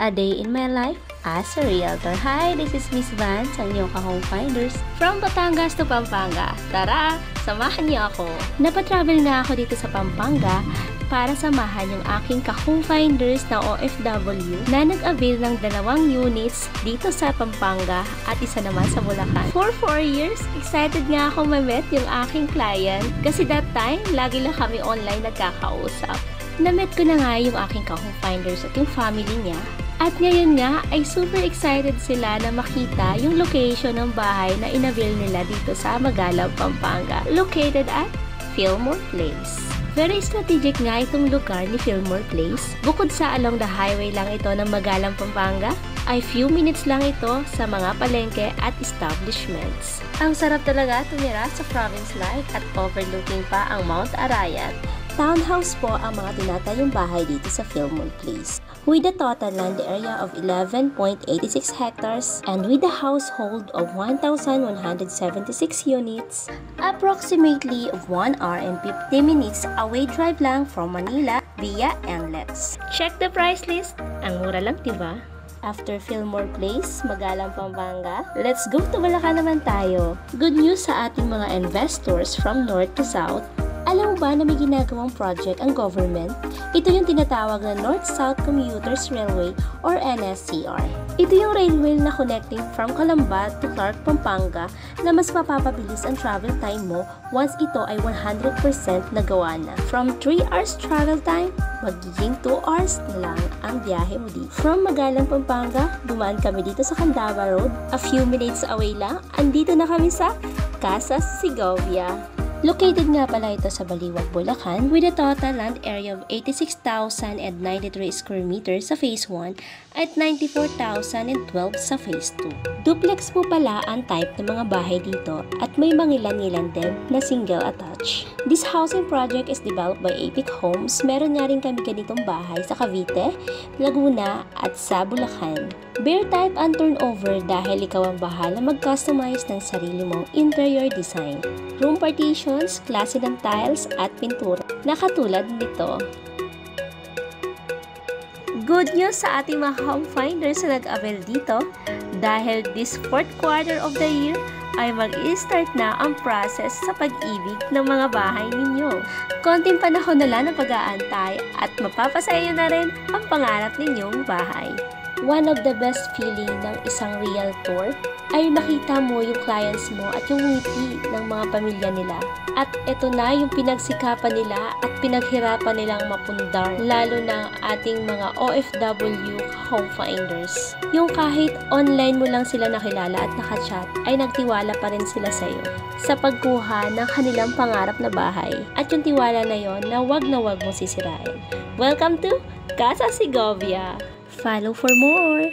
A Day in My Life as a Realtor. Hi, this is Miss Van sa inyong ka-home finders from Batangas to Pampanga. Tara, samahan niyo ako. Napatravel nga ako dito sa Pampanga para samahan yung aking ka-home finders na OFW na nag-avail ng dalawang units dito sa Pampanga at isa naman sa Bulacan. For 4 years, excited nga ako ma-met yung aking client kasi that time, lagi lang kami online nagkakausap. Na-met ko na nga yung aking ka-home finders at yung family niya. At ngayon nga ay super excited sila na makita yung location ng bahay na inavail nila dito sa Magalang, Pampanga, located at Fillmore Place. Very strategic nga itong lugar ni Fillmore Place. Bukod sa along the highway lang ito ng Magalang, Pampanga, ay few minutes lang ito sa mga palengke at establishments. Ang sarap talaga tumira sa province life at overlooking pa ang Mount Arayat Townhouse po ang mga tinatayong bahay dito sa Fillmore Place. With a total land area of 11.86 hectares and with a household of 1,176 units, approximately 1 hour and 50 minutes away drive lang from Manila via NLEX. Check the price list! Ang mura lang, diba? After Fillmore Place, Magalang, Pampanga, let's go to Bulacan naman tayo. Good news sa ating mga investors from north to south alam mo ba na may ginagawang project ang government? Ito yung tinatawag na North-South Commuters Railway or NSCR. Ito yung railway na connecting from Calamba to Clark, Pampanga na mas mapapabilis ang travel time mo once ito ay 100% nagawa na. From 3 hours travel time, magiging 2 hours na lang ang biyahe mo dito. From Magalang, Pampanga, dumaan kami dito sa Candaba Road. A few minutes away lang, andito na kami sa Casa Segovia. Located nga pala ito sa Baliwag, Bulacan with a total land area of 86,093 square meters sa Phase 1 at 94,012 sa Phase 2. Duplex po pala ang type ng mga bahay dito at may mangilan-ngilan din na single attached. This housing project is developed by Epic Homes. Meron nga rin kami ganitong bahay sa Cavite, Laguna at sa Bulacan. Bear type ang turnover dahil ikaw ang bahala mag-customize ng sarili mong interior design. Room partitions, klase ng tiles at pintura na katulad nito. Good news sa ating mga home finders na nag-avail dito dahil this fourth quarter of the year ay mag-i-start na ang process sa pag-ibig ng mga bahay ninyo. Konting panahon na lang ang pag-aantay at mapapasaya na rin ang pangarap ninyong bahay. One of the best feeling ng isang realtor ay makita mo yung clients mo at yung ngiti ng mga pamilya nila. At ito na yung pinagsikapan nila at pinaghirapan nilang mapundar, lalo na ating mga OFW home finders. Yung kahit online mo lang sila nakilala at nakachat, ay nagtiwala pa rin sila sa'yo sa pagkuha ng kanilang pangarap na bahay. At yung tiwala na yon na wag na wag mo sisirain. Welcome to Casa Segovia! Follow for more!